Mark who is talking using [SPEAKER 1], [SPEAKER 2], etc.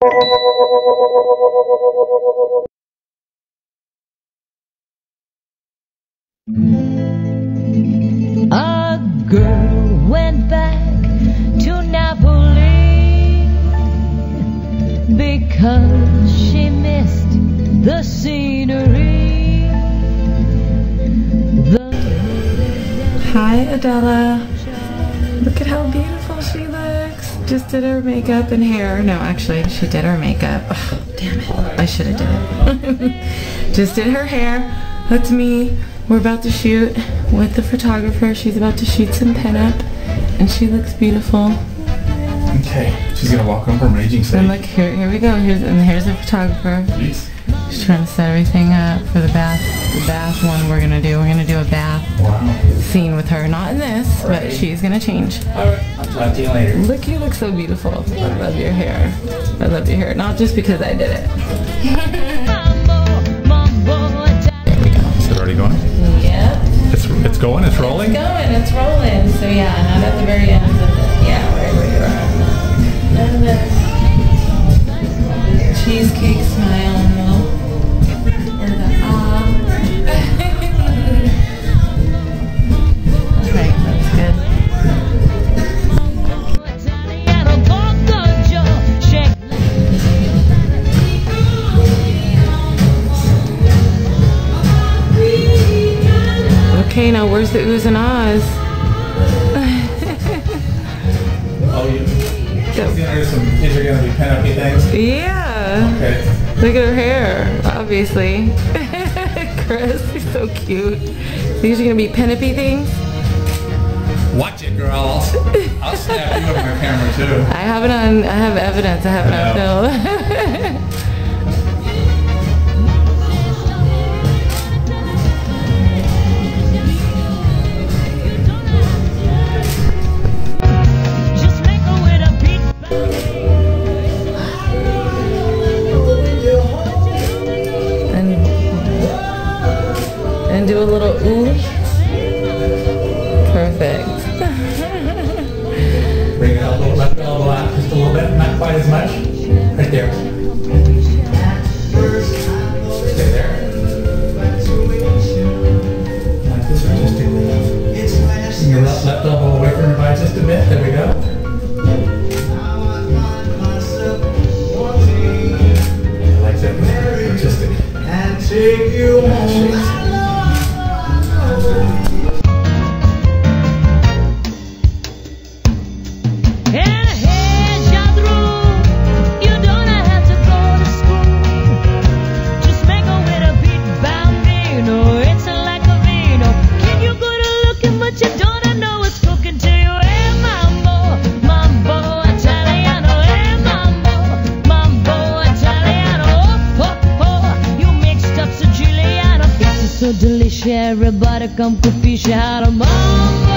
[SPEAKER 1] A girl went back to Napoli because she missed the scenery. The
[SPEAKER 2] Hi, Adela. Look at how beautiful she looks. Just did her makeup and hair. No, actually, she did her makeup. Oh, damn it. I should have did it. Just did her hair. That's me. We're about to shoot with the photographer. She's about to shoot some pinup. And she looks beautiful.
[SPEAKER 3] Okay, she's gonna walk over raging
[SPEAKER 2] And
[SPEAKER 3] stage.
[SPEAKER 2] look, here, here we go. Here's and here's the photographer.
[SPEAKER 3] Jeez.
[SPEAKER 2] She's trying to set everything up for the bath. The bath one we're gonna do. We're gonna do a bath
[SPEAKER 3] Wow.
[SPEAKER 2] scene with her. Not in this, but she's gonna change.
[SPEAKER 3] Alright, I'll talk to you later.
[SPEAKER 2] Look, you look so beautiful. I love your hair. I love your hair. Not just because I did it.
[SPEAKER 1] mambo, mambo,
[SPEAKER 3] There we go. Is it already going?
[SPEAKER 2] Yep.
[SPEAKER 3] It's it's going. It's rolling.
[SPEAKER 2] It's going, it's rolling. So yeah, Okay, now where's the oohs and ahs?
[SPEAKER 3] Oh, you. There's some. These are gonna be things.
[SPEAKER 2] Yeah.
[SPEAKER 3] Okay.
[SPEAKER 2] Look at her hair, obviously. Chris, he's so cute. These are gonna be pinup-y things.
[SPEAKER 3] Watch it, girls. I'll snap you on my camera too.
[SPEAKER 2] I have it on. I have evidence. I have it on film. do a little ooh. Perfect.
[SPEAKER 3] Bring it elbow, left elbow out just a little bit, not quite as much. Right there. Stay there. Like this or just do Bring your left, left elbow away from your body just a bit. There we go. I like that.
[SPEAKER 1] Everybody come to Picharamal